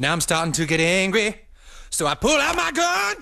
Now I'm starting to get angry. So I pull out my gun